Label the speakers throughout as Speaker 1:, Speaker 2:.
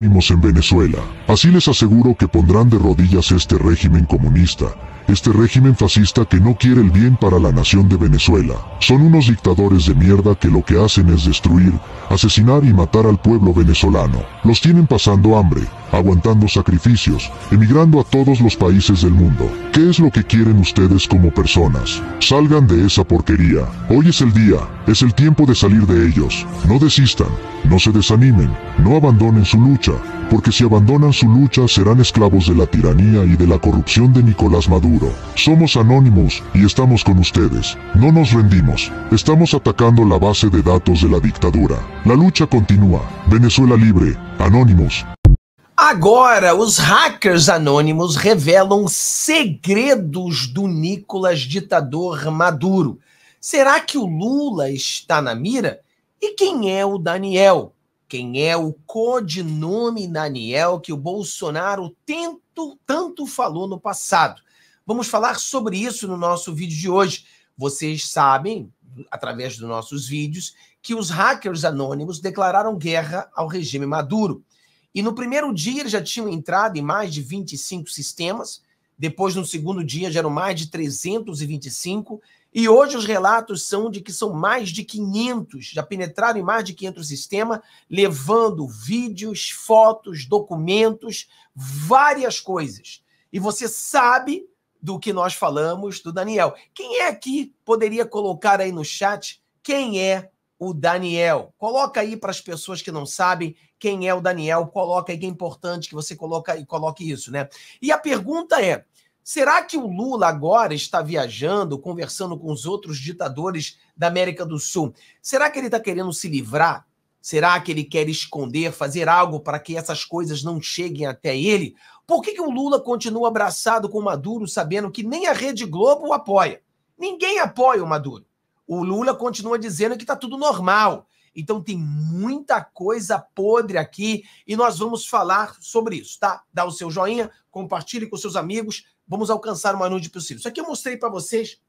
Speaker 1: en Venezuela. Así les aseguro que pondrán de rodillas este régimen comunista, este régimen fascista que no quiere el bien para la nación de Venezuela. Son unos dictadores de mierda que lo que hacen es destruir, asesinar y matar al pueblo venezolano. Los tienen pasando hambre, aguantando sacrificios, emigrando a todos los países del mundo. ¿Qué es lo que quieren ustedes como personas? Salgan de esa porquería. Hoy es el día, es el tiempo de salir de ellos. No desistan, no se desanimen, no abandonen su lucha, porque si abandonan su lucha serán esclavos de la tiranía y de la corrupción de Nicolás Maduro. Somos y estamos con ustedes. No nos rendimos. Estamos atacando la base de datos de la dictadura. La lucha continúa. Venezuela libre.
Speaker 2: Agora, os hackers anônimos revelam segredos do Nicolas ditador Maduro. Será que o Lula está na mira? E quem é o Daniel? Quem é o codinome Daniel que o Bolsonaro tento, tanto falou no passado? Vamos falar sobre isso no nosso vídeo de hoje. Vocês sabem, através dos nossos vídeos, que os hackers anônimos declararam guerra ao regime Maduro. E no primeiro dia eles já tinham entrado em mais de 25 sistemas, depois no segundo dia já eram mais de 325, e hoje os relatos são de que são mais de 500, já penetraram em mais de 500 sistemas, levando vídeos, fotos, documentos, várias coisas. E você sabe do que nós falamos do Daniel. Quem é aqui poderia colocar aí no chat quem é o Daniel? Coloca aí para as pessoas que não sabem quem é o Daniel, coloca aí que é importante que você coloque, coloque isso, né? E a pergunta é: será que o Lula agora está viajando, conversando com os outros ditadores da América do Sul? Será que ele está querendo se livrar? Será que ele quer esconder, fazer algo para que essas coisas não cheguem até ele? Por que, que o Lula continua abraçado com o Maduro, sabendo que nem a Rede Globo o apoia? Ninguém apoia o Maduro. O Lula continua dizendo que está tudo normal. Então tem muita coisa podre aqui e nós vamos falar sobre isso, tá? Dá o seu joinha, compartilhe com seus amigos, vamos alcançar o maior de possível. Isso aqui eu mostrei para vocês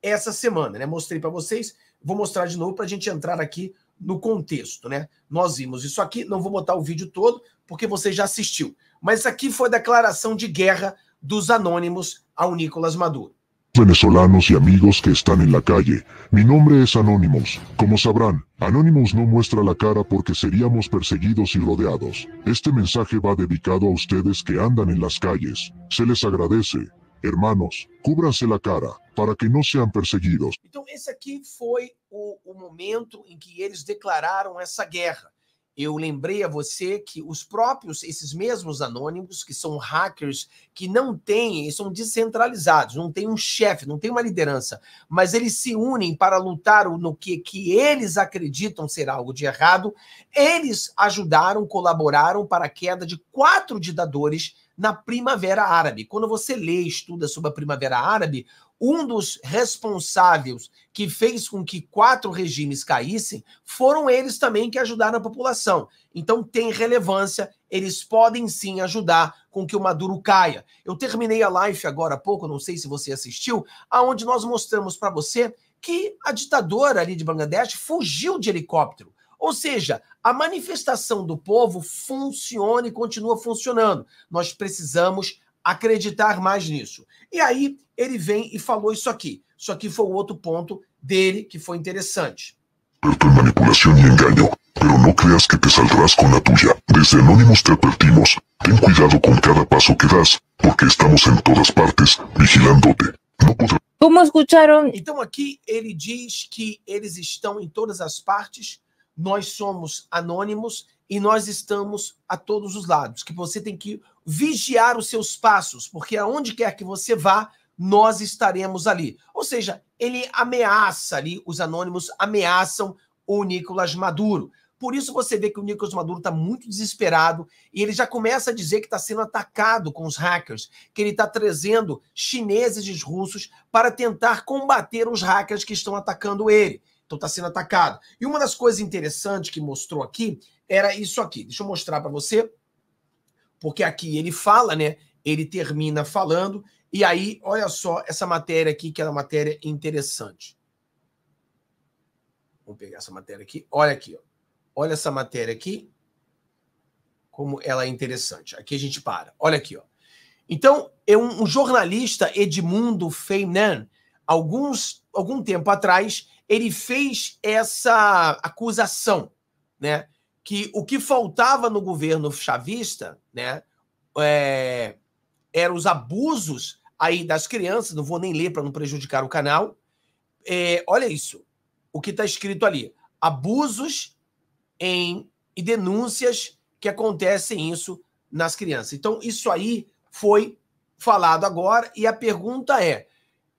Speaker 2: essa semana, né? Mostrei para vocês, vou mostrar de novo para a gente entrar aqui no contexto, né? Nós vimos isso aqui, não vou botar o vídeo todo porque você já assistiu, mas isso aqui foi a declaração de guerra dos anônimos ao Nicolás Maduro.
Speaker 1: venezolanos y amigos que están en la calle. Mi nombre es Anonymous. Como sabrán, Anonymous no muestra la cara porque seríamos perseguidos y rodeados. Este mensaje va dedicado a ustedes que andan en las calles. Se les agradece. Hermanos, cúbranse la cara para que no sean perseguidos.
Speaker 2: Entonces, ese aquí fue el momento en que ellos declararon esa guerra. eu lembrei a você que os próprios, esses mesmos anônimos, que são hackers, que não têm, são descentralizados, não tem um chefe, não tem uma liderança, mas eles se unem para lutar no que, que eles acreditam ser algo de errado, eles ajudaram, colaboraram para a queda de quatro ditadores na Primavera Árabe. Quando você lê e estuda sobre a Primavera Árabe, um dos responsáveis que fez com que quatro regimes caíssem foram eles também que ajudaram a população. Então tem relevância, eles podem sim ajudar com que o Maduro caia. Eu terminei a live agora há pouco, não sei se você assistiu, aonde nós mostramos para você que a ditadora ali de Bangladesh fugiu de helicóptero. Ou seja, a manifestação do povo funciona e continua funcionando. Nós precisamos acreditar mais nisso. E aí ele vem e falou isso aqui. Isso aqui foi o outro ponto dele que foi interessante.
Speaker 1: manipulação e engano, pero não creas que te saldrás com a tuya. Desde Anonymous te advertimos, ten cuidado com cada passo que das, porque estamos em todas partes, vigilándote.
Speaker 3: Como escutaram?
Speaker 2: Então aqui ele diz que eles estão em todas as partes, nós somos anônimos e nós estamos a todos os lados, que você tem que vigiar os seus passos, porque aonde quer que você vá, nós estaremos ali. Ou seja, ele ameaça ali, os anônimos ameaçam o Nicolas Maduro. Por isso você vê que o Nicolas Maduro está muito desesperado e ele já começa a dizer que está sendo atacado com os hackers, que ele está trazendo chineses e russos para tentar combater os hackers que estão atacando ele. Então está sendo atacado. E uma das coisas interessantes que mostrou aqui era isso aqui. Deixa eu mostrar para você porque aqui ele fala, né? Ele termina falando, e aí, olha só essa matéria aqui, que é uma matéria interessante. Vamos pegar essa matéria aqui. Olha aqui, ó. Olha essa matéria aqui. como ela é interessante. Aqui a gente para. Olha aqui, ó. Então, é um, um jornalista, Edmundo Feinan, alguns, algum tempo atrás, ele fez essa acusação, né? Que o que faltava no governo chavista, né? É, eram os abusos aí das crianças, não vou nem ler para não prejudicar o canal. É, olha isso, o que está escrito ali: abusos em e denúncias que acontecem isso nas crianças. Então, isso aí foi falado agora e a pergunta é: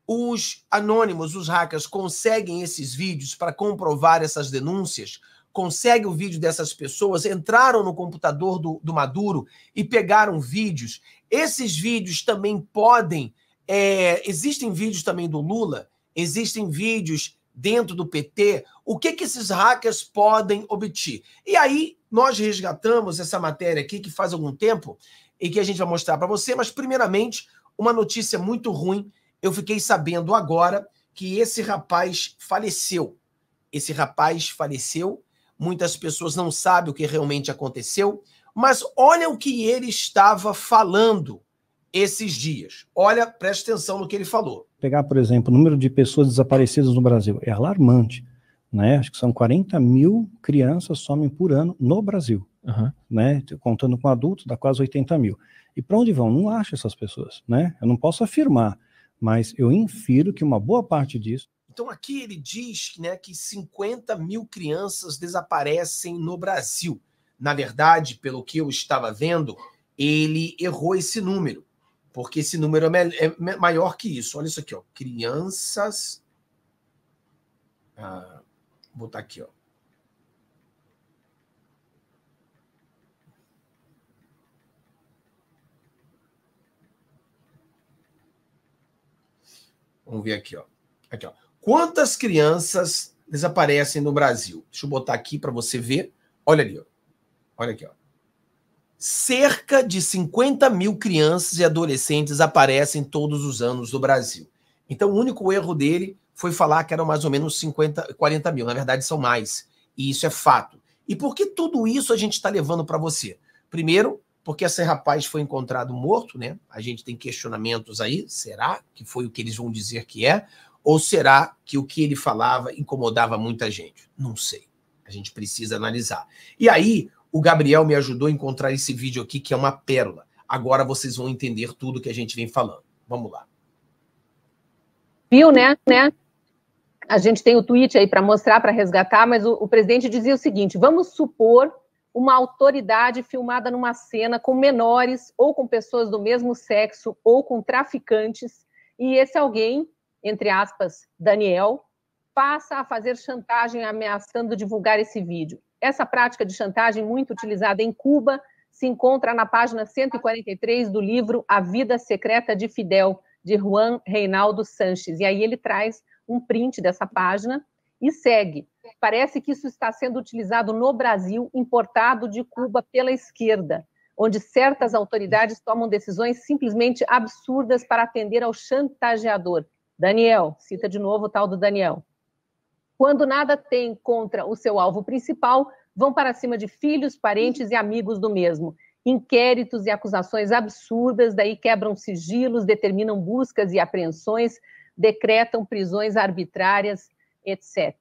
Speaker 2: os anônimos, os hackers, conseguem esses vídeos para comprovar essas denúncias? Consegue o vídeo dessas pessoas? Entraram no computador do, do Maduro e pegaram vídeos. Esses vídeos também podem. É, existem vídeos também do Lula, existem vídeos dentro do PT. O que, que esses hackers podem obter? E aí, nós resgatamos essa matéria aqui que faz algum tempo e que a gente vai mostrar para você, mas primeiramente, uma notícia muito ruim eu fiquei sabendo agora que esse rapaz faleceu. Esse rapaz faleceu. Muitas pessoas não sabem o que realmente aconteceu, mas olha o que ele estava falando esses dias. Olha, preste atenção no que ele falou.
Speaker 4: Pegar, por exemplo, o número de pessoas desaparecidas no Brasil é alarmante. Né? Acho que são 40 mil crianças somem por ano no Brasil. Uhum. Né? Contando com adultos, dá quase 80 mil. E para onde vão? Não acho essas pessoas. Né? Eu não posso afirmar mas eu infiro que uma boa parte disso.
Speaker 2: Então, aqui ele diz né, que 50 mil crianças desaparecem no Brasil. Na verdade, pelo que eu estava vendo, ele errou esse número, porque esse número é, é maior que isso. Olha isso aqui, ó. Crianças. Ah, vou botar aqui, ó. Vamos ver aqui, ó. Aqui, ó. Quantas crianças desaparecem no Brasil? Deixa eu botar aqui para você ver. Olha ali, ó. Olha aqui, ó. Cerca de 50 mil crianças e adolescentes aparecem todos os anos no Brasil. Então, o único erro dele foi falar que eram mais ou menos 50, 40 mil. Na verdade, são mais. E isso é fato. E por que tudo isso a gente está levando para você? Primeiro, porque esse rapaz foi encontrado morto, né? A gente tem questionamentos aí. Será que foi o que eles vão dizer que é? Ou será que o que ele falava incomodava muita gente? Não sei. A gente precisa analisar. E aí, o Gabriel me ajudou a encontrar esse vídeo aqui, que é uma pérola. Agora vocês vão entender tudo que a gente vem falando. Vamos lá.
Speaker 3: Viu, né? né? A gente tem o tweet aí para mostrar, para resgatar, mas o, o presidente dizia o seguinte: vamos supor uma autoridade filmada numa cena com menores ou com pessoas do mesmo sexo ou com traficantes, e esse alguém, entre aspas, Daniel, passa a fazer chantagem ameaçando divulgar esse vídeo. Essa prática de chantagem, muito utilizada em Cuba, se encontra na página 143 do livro A Vida Secreta de Fidel, de Juan Reinaldo Sanches. E aí ele traz um print dessa página e segue. Parece que isso está sendo utilizado no Brasil, importado de Cuba pela esquerda, onde certas autoridades tomam decisões simplesmente absurdas para atender ao chantageador. Daniel, cita de novo o tal do Daniel. Quando nada tem contra o seu alvo principal, vão para cima de filhos, parentes e amigos do mesmo. Inquéritos e acusações absurdas, daí quebram sigilos, determinam buscas e apreensões, decretam prisões arbitrárias, etc.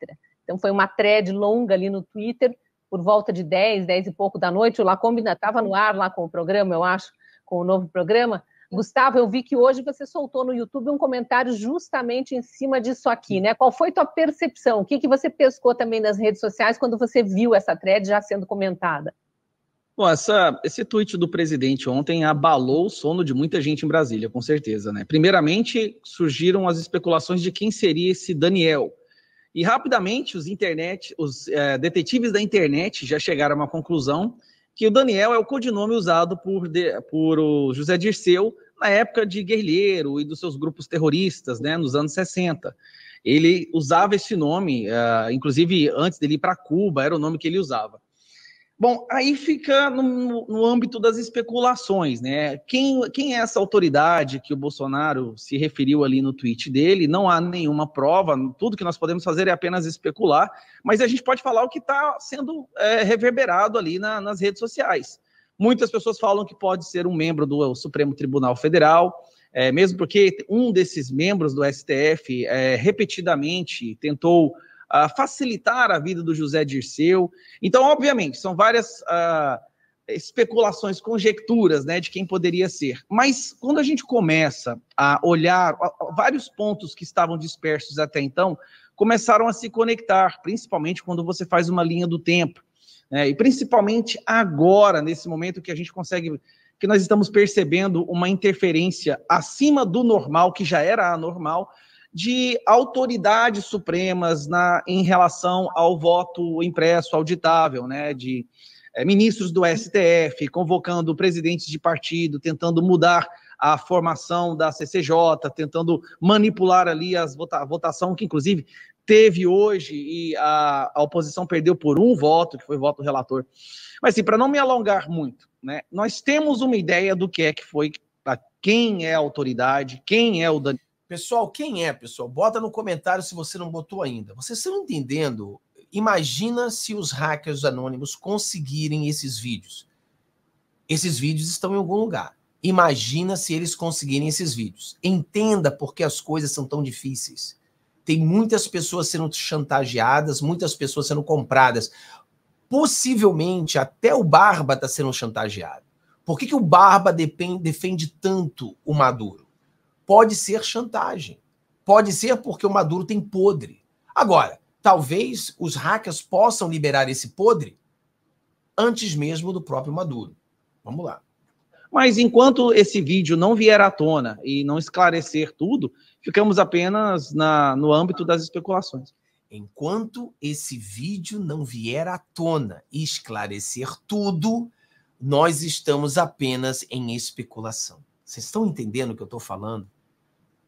Speaker 3: Então foi uma thread longa ali no Twitter, por volta de 10, 10 e pouco da noite. O Lacombe ainda estava no ar lá com o programa, eu acho, com o novo programa. Gustavo, eu vi que hoje você soltou no YouTube um comentário justamente em cima disso aqui, né? Qual foi tua percepção? O que, que você pescou também nas redes sociais quando você viu essa thread já sendo comentada?
Speaker 5: Bom, essa, esse tweet do presidente ontem abalou o sono de muita gente em Brasília, com certeza, né? Primeiramente, surgiram as especulações de quem seria esse Daniel, e rapidamente os internet, os é, detetives da internet já chegaram a uma conclusão que o Daniel é o codinome usado por, de, por o José Dirceu na época de guerrilheiro e dos seus grupos terroristas, né, nos anos 60. Ele usava esse nome, uh, inclusive antes dele ir para Cuba, era o nome que ele usava. Bom, aí fica no, no, âmbito das especulações, né? Quem, quem é essa autoridade que o Bolsonaro se referiu ali no tweet dele? Não há nenhuma prova, tudo que nós podemos fazer é apenas especular, mas a gente pode falar o que está sendo é, reverberado ali na, nas redes sociais. Muitas pessoas falam que pode ser um membro do Supremo Tribunal Federal, é, mesmo porque um desses membros do STF é, repetidamente tentou uh, facilitar a vida do José Dirceu. Então, obviamente, são várias uh, especulações, conjecturas né, de quem poderia ser. Mas quando a gente começa a olhar vários pontos que estavam dispersos até então, começaram a se conectar, principalmente quando você faz uma linha do tempo. Né, e principalmente agora, nesse momento que a gente consegue que nós estamos percebendo uma interferência acima do normal, que já era anormal, de autoridades supremas na, em relação ao voto impresso auditável, né, de é, ministros do STF convocando presidentes de partido, tentando mudar a formação da CCJ, tentando manipular ali as vota a votação, que inclusive teve hoje e a, a oposição perdeu por um voto, que foi voto relator. Mas, assim, para não me alongar muito, né, nós temos uma ideia do que é que foi, quem é a autoridade, quem é o Daniel.
Speaker 2: Pessoal, quem é, pessoal? Bota no comentário se você não botou ainda. Vocês estão entendendo? Imagina se os hackers anônimos conseguirem esses vídeos. Esses vídeos estão em algum lugar. Imagina se eles conseguirem esses vídeos. Entenda por que as coisas são tão difíceis. Tem muitas pessoas sendo chantageadas, muitas pessoas sendo compradas. Possivelmente até o Barba está sendo chantageado. Por que, que o Barba defende tanto o Maduro? Pode ser chantagem. Pode ser porque o Maduro tem podre. Agora, talvez os hackers possam liberar esse podre antes mesmo do próprio Maduro. Vamos lá.
Speaker 5: Mas enquanto esse vídeo não vier à tona e não esclarecer tudo, ficamos apenas na, no âmbito das especulações.
Speaker 2: Enquanto esse vídeo não vier à tona e esclarecer tudo, nós estamos apenas em especulação. Vocês estão entendendo o que eu estou falando?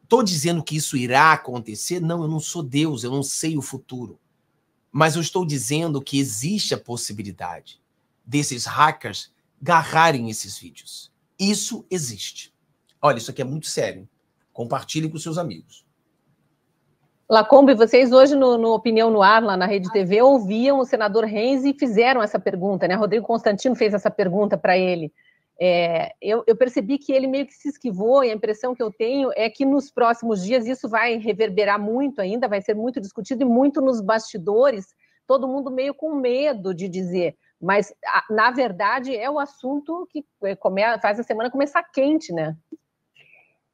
Speaker 2: Estou dizendo que isso irá acontecer? Não, eu não sou Deus, eu não sei o futuro. Mas eu estou dizendo que existe a possibilidade desses hackers agarrarem esses vídeos. Isso existe. Olha, isso aqui é muito sério. Compartilhe com seus amigos.
Speaker 3: Lacombe, vocês hoje no, no, Opinião no Ar, lá na Rede TV, ouviam o senador Renzi e fizeram essa pergunta, né? Rodrigo Constantino fez essa pergunta para ele. É, eu, eu, percebi que ele meio que se esquivou, e a impressão que eu tenho é que nos próximos dias isso vai reverberar muito ainda, vai ser muito discutido e muito nos bastidores, todo mundo meio com medo de dizer. Mas, na verdade, é o assunto que é, faz a semana começar quente, né?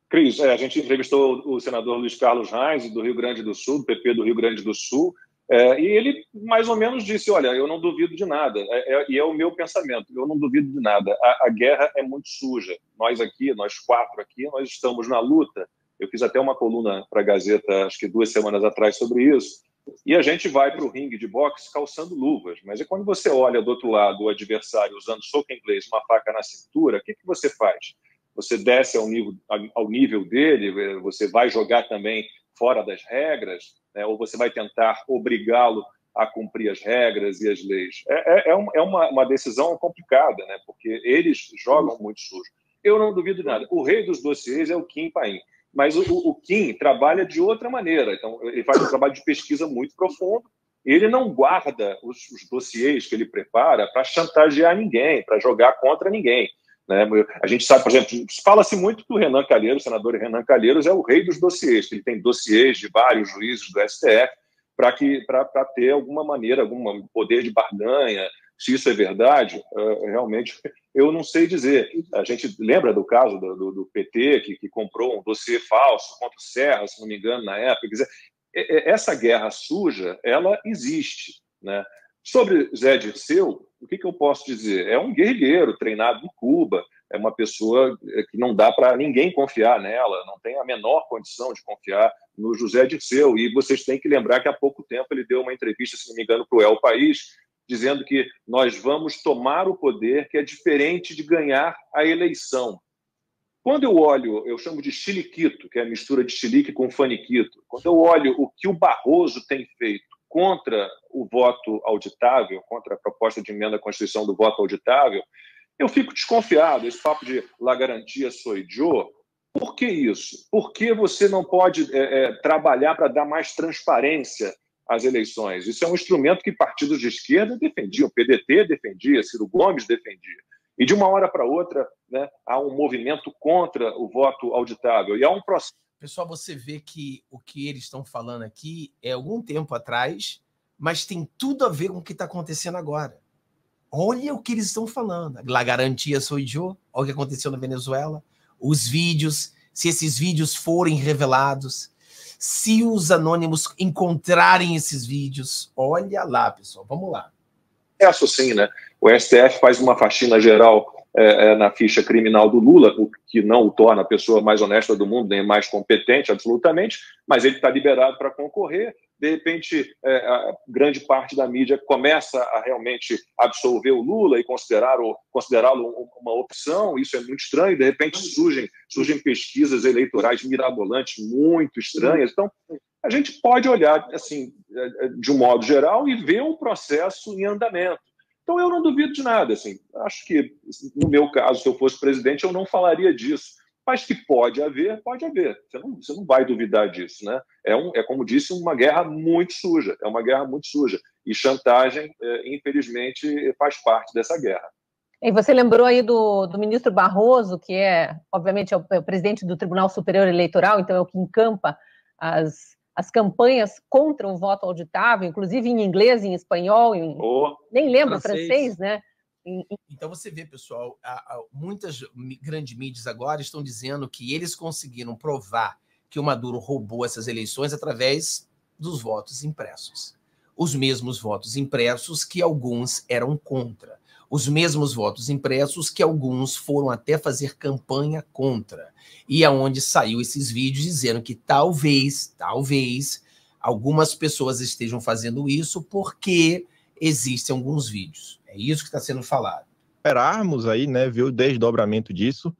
Speaker 6: Cris, é, a gente entrevistou o senador Luiz Carlos Reis, do Rio Grande do Sul, do PP do Rio Grande do Sul, é, e ele mais ou menos disse: Olha, eu não duvido de nada, é, é, e é o meu pensamento, eu não duvido de nada. A, a, guerra é muito suja. Nós aqui, nós quatro aqui, nós estamos na luta. Eu fiz até uma coluna para a Gazeta, acho que duas semanas atrás, sobre isso. E a gente vai para o ringue de boxe calçando luvas. Mas é quando você olha do outro lado o adversário usando soco inglês, uma faca na cintura, o que, que você faz? você desce ao nível, ao nível dele, você vai jogar também fora das regras, né? ou você vai tentar obrigá-lo a cumprir as regras e as leis. É, é, é, é uma, uma, decisão complicada, né? porque eles jogam muito sujo. Eu não duvido nada. O rei dos dossiês é o Kim Paim, mas o, o Kim trabalha de outra maneira. Então, ele faz um trabalho de pesquisa muito profundo. Ele não guarda os, os dossiês que ele prepara para chantagear ninguém, para jogar contra ninguém. Né? A gente sabe, por exemplo, fala-se muito que o Renan Calheiros, o senador Renan Calheiros, é o rei dos dossiês, que ele tem dossiês de vários juízes do STF para ter alguma maneira, algum poder de barganha. Se isso é verdade, uh, realmente eu não sei dizer. A gente lembra do caso do, do, do PT, que, que, comprou um dossiê falso contra o Serra, se não me engano, na época. Quer dizer, essa guerra suja, ela existe. Né? Sobre Zé Dirceu, o que, que eu posso dizer? É um guerrilheiro treinado em Cuba, é uma pessoa é, que não dá para ninguém confiar nela, não tem a menor condição de confiar no José Dirceu. E vocês têm que lembrar que há pouco tempo ele deu uma entrevista, se não me engano, para o El País, dizendo que nós vamos tomar o poder, que é diferente de ganhar a eleição. Quando eu olho, eu chamo de chiliquito, que é a mistura de chilique com faniquito, quando eu olho o que o Barroso tem feito contra o voto auditável, contra a proposta de emenda à Constituição do voto auditável, eu fico desconfiado. Esse papo de la garantia soi Joe, por que isso? Por que você não pode é, é, trabalhar para dar mais transparência às eleições? Isso é um instrumento que partidos de esquerda defendiam, o PDT defendia, Ciro Gomes defendia. E de uma hora para outra, né, há um movimento contra o voto auditável. E há um processo.
Speaker 2: Pessoal, você vê que o que eles estão falando aqui é algum tempo atrás, mas tem tudo a ver com o que está acontecendo agora. Olha o que eles estão falando. La garantia sou eu. Olha o que aconteceu na Venezuela. Os vídeos, se esses vídeos forem revelados, se os anônimos encontrarem esses vídeos, olha lá, pessoal, vamos lá.
Speaker 6: É isso sim, né? O STF faz uma faxina geral é, é, na ficha criminal do Lula, o que não o torna a pessoa mais honesta do mundo, nem mais competente, absolutamente, mas ele está liberado para concorrer. De repente, é, grande parte da mídia começa a realmente absolver o Lula e considerá-lo considerá uma opção. Isso é muito estranho. De repente, surgem, surgem pesquisas eleitorais mirabolantes, muito estranhas. Então, a gente pode olhar assim, é, é, de um modo geral e ver o processo em andamento. Então eu não duvido de nada, assim. Acho que no meu caso, se eu fosse presidente, eu não falaria disso. Mas que pode haver, pode haver. Você não, você não vai duvidar disso, né? É, um, é como disse, uma guerra muito suja. É uma guerra muito suja. E chantagem, é, infelizmente, faz parte dessa guerra.
Speaker 3: E você lembrou aí do, do ministro Barroso, que é, obviamente, é o, é o presidente do Tribunal Superior Eleitoral, então é o que encampa as, as campanhas contra o voto auditável, inclusive em inglês, em espanhol, em... Oh, nem lembro francês, francês né?
Speaker 2: Então você vê, pessoal, muitas grandes mídias agora estão dizendo que eles conseguiram provar que o Maduro roubou essas eleições através dos votos impressos. Os mesmos votos impressos que alguns eram contra. Os mesmos votos impressos que alguns foram até fazer campanha contra e aonde saiu esses vídeos dizendo que talvez, talvez algumas pessoas estejam fazendo isso porque existem alguns vídeos. É isso que está sendo falado.
Speaker 7: Esperarmos aí, né, ver o desdobramento disso.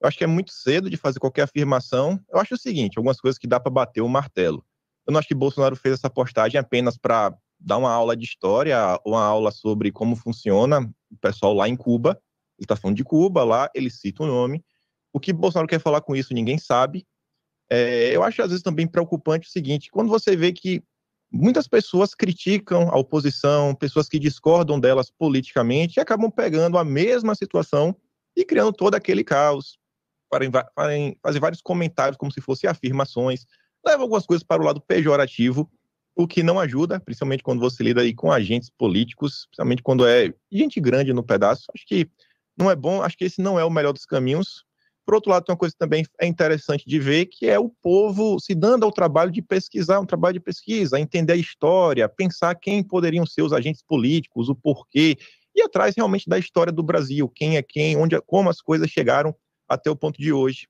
Speaker 7: Eu acho que é muito cedo de fazer qualquer afirmação. Eu acho o seguinte, algumas coisas que dá para bater o martelo. Eu não acho que Bolsonaro fez essa postagem apenas para dar uma aula de história, uma aula sobre como funciona o pessoal lá em Cuba. Ele está falando de Cuba lá, ele cita o nome. O que Bolsonaro quer falar com isso, ninguém sabe. É, eu acho, às vezes, também preocupante o seguinte: quando você vê que muitas pessoas criticam a oposição, pessoas que discordam delas politicamente, acabam pegando a mesma situação e criando todo aquele caos, fazem, fazer vários comentários como se fossem afirmações, levam algumas coisas para o lado pejorativo, o que não ajuda, principalmente quando você lida aí com agentes políticos, principalmente quando é gente grande no pedaço. Acho que não é bom, acho que esse não é o melhor dos caminhos. Por outro lado, tem uma coisa também é interessante de ver, que é o povo se dando ao trabalho de pesquisar, um trabalho de pesquisa, entender a história, pensar quem poderiam ser os agentes políticos, o porquê, e atrás realmente da história do Brasil, quem é quem, onde, como as coisas chegaram até o ponto de hoje.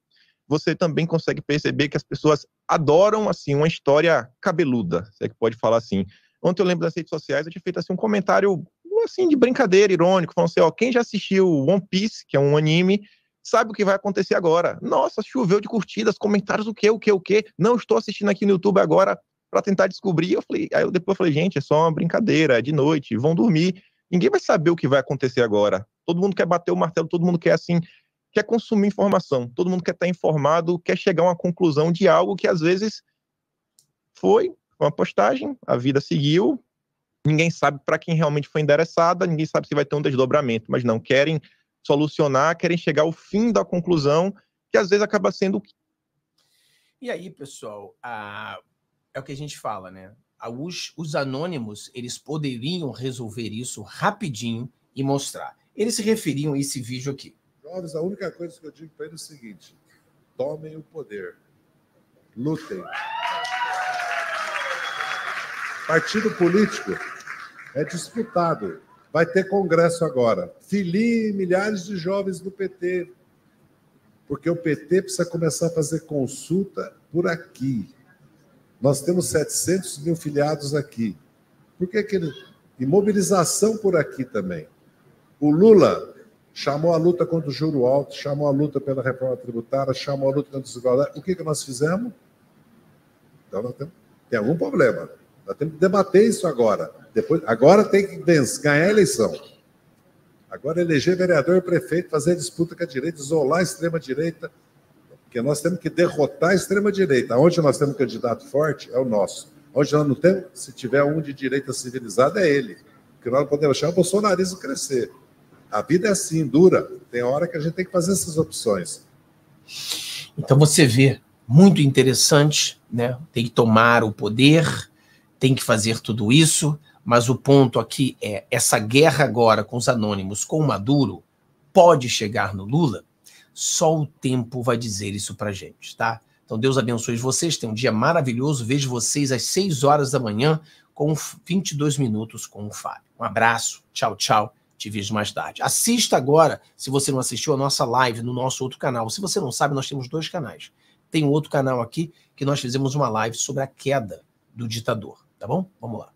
Speaker 7: Você também consegue perceber que as pessoas adoram assim uma história cabeluda, se é que pode falar assim. Ontem eu lembro das redes sociais, eu tinha feito assim um comentário assim de brincadeira, irônico, falando assim, ó, quem já assistiu One Piece, que é um anime, sabe o que vai acontecer agora. Nossa, choveu de curtidas, comentários, o que, o que, o que. Não estou assistindo aqui no YouTube agora para tentar descobrir. Eu falei, aí eu depois falei, gente, é só uma brincadeira, é de noite, vão dormir. Ninguém vai saber o que vai acontecer agora. Todo mundo quer bater o martelo, todo mundo quer assim, quer consumir informação, todo mundo quer estar informado, quer chegar a uma conclusão de algo que às vezes foi uma postagem, a vida seguiu, ninguém sabe para quem realmente foi endereçada, ninguém sabe se vai ter um desdobramento, mas não querem solucionar, querem chegar ao fim da conclusão, que às vezes acaba sendo.
Speaker 2: E aí, pessoal, a... é o que a gente fala, né? Os, os anônimos, eles poderiam resolver isso rapidinho e mostrar. Eles se referiam a esse vídeo aqui.
Speaker 8: Jovens, a única coisa que eu digo para eles é o seguinte: tomem o poder, lutem. Partido político é disputado. Vai ter congresso agora. Filie milhares de jovens do PT. Porque o PT precisa começar a fazer consulta por aqui. Nós temos 700 mil filiados aqui. Por que aquele. E mobilização por aqui também. O Lula chamou a luta contra o juro alto, chamou a luta pela reforma tributária, chamou a luta contra a desigualdade. O que, que nós fizemos? Então, nós temos, tem algum problema. Nós temos que debater isso agora. Depois, agora tem que ganhar a eleição. Agora eleger vereador e prefeito, fazer disputa com a direita, isolar a extrema-direita, porque nós temos que derrotar a extrema-direita. Onde nós temos um candidato forte, é o nosso. Onde nós não temos, se tiver um de direita civilizada, é ele. Porque nós não podemos deixar o bolsonarismo crescer. A vida é assim, dura. Tem hora que a gente tem que fazer essas opções.
Speaker 2: Então você vê, muito interessante, né? Tem que tomar o poder, tem que fazer tudo isso, mas o ponto aqui é essa guerra agora com os anônimos, com o Maduro, pode chegar no Lula? Só o tempo vai dizer isso pra gente, tá? Então Deus abençoe vocês, tenham um dia maravilhoso. Vejo vocês às 6 horas da manhã com 22 minutos com o Fábio. Um abraço, tchau, tchau. Te vejo mais tarde. Assista agora, se você não assistiu, a nossa live no nosso outro canal. Se você não sabe, nós temos dois canais. Tem um outro canal aqui que nós fizemos uma live sobre a queda do ditador, tá bom? Vamos lá.